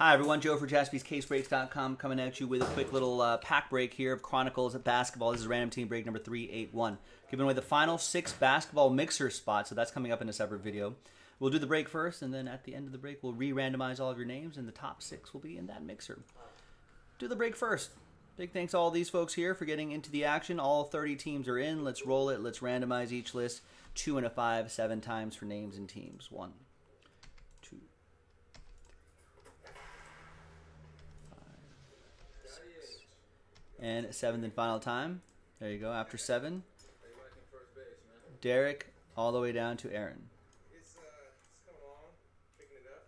Hi, everyone. Joe for jaspyscasebreaks.com coming at you with a quick little uh, pack break here of Chronicles of Basketball. This is random team break number 381. Giving away the final six basketball mixer spots, so that's coming up in a separate video. We'll do the break first, and then at the end of the break, we'll re randomize all of your names, and the top six will be in that mixer. Do the break first. Big thanks to all these folks here for getting into the action. All 30 teams are in. Let's roll it. Let's randomize each list. Two and a five, seven times for names and teams. One, two, And seventh and final time. There you go. After seven, Derek all the way down to Aaron. It's uh, it's coming along, picking it up.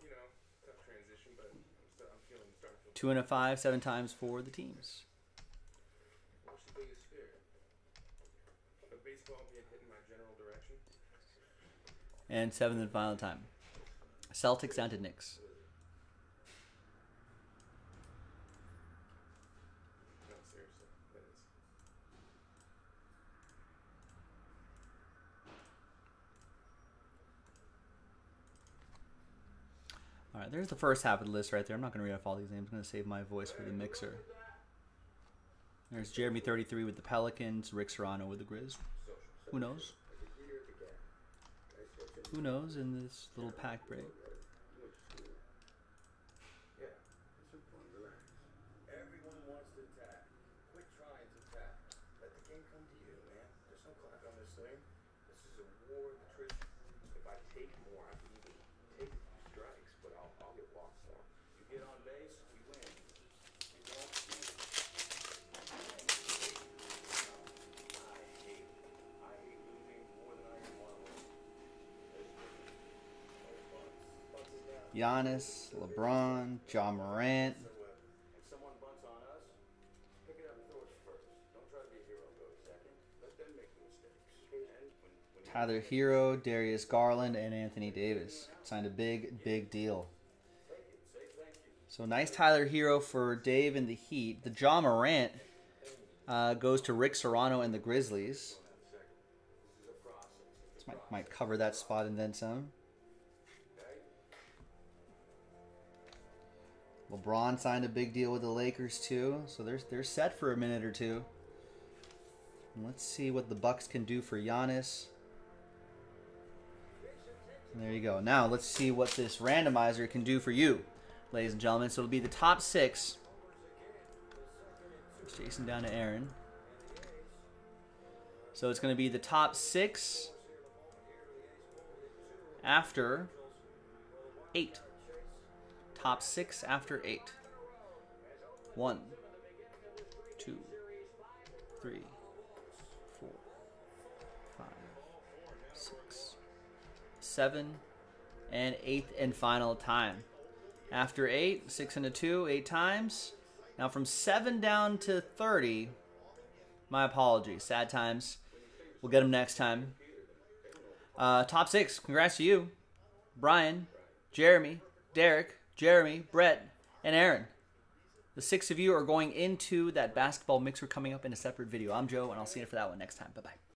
You know, tough transition, but I'm, still, I'm feeling starting to feel. Two and a five, seven times for the teams. What's the biggest fear? The baseball being hit in my general direction. And seventh and final time. Celtics down to Knicks. All right, there's the first half of the list right there. I'm not going to read off all these names. I'm going to save my voice for the mixer. There's Jeremy 33 with the Pelicans, Rick Serrano with the Grizz. Who knows? Who knows in this little pack break? Yeah, it's important to relax. Everyone wants to attack. Quit trying to attack. Let the game come to you, man. There's no clock on this thing. This is a war of attrition. If I take more, Giannis, LeBron, Ja Morant, if someone bunts on us, pick it up and throw it first. Don't try to be a hero. Go second. Let them make mistakes. And when, when you Tyler Herro, Darius Garland, and Anthony Davis signed a big, big deal. So nice Tyler Herro for Dave and the Heat. The Ja Morant uh, goes to Rick Serrano and the Grizzlies. This might, might cover that spot and then some. LeBron signed a big deal with the Lakers too, so they're they're set for a minute or two. And let's see what the Bucks can do for Giannis. And there you go. Now let's see what this randomizer can do for you, ladies and gentlemen. So it'll be the top six. Jason down to Aaron. So it's going to be the top six after eight. Top six after eight. One, two, three, four, five, six, seven, and eighth and final time. After eight, six and a two, eight times. Now from seven down to 30, my apologies. Sad times. We'll get them next time. Uh, top six, congrats to you. Brian, Jeremy, Derek, Jeremy, Brett, and Aaron. The six of you are going into that basketball mixer coming up in a separate video. I'm Joe, and I'll see you for that one next time. Bye bye.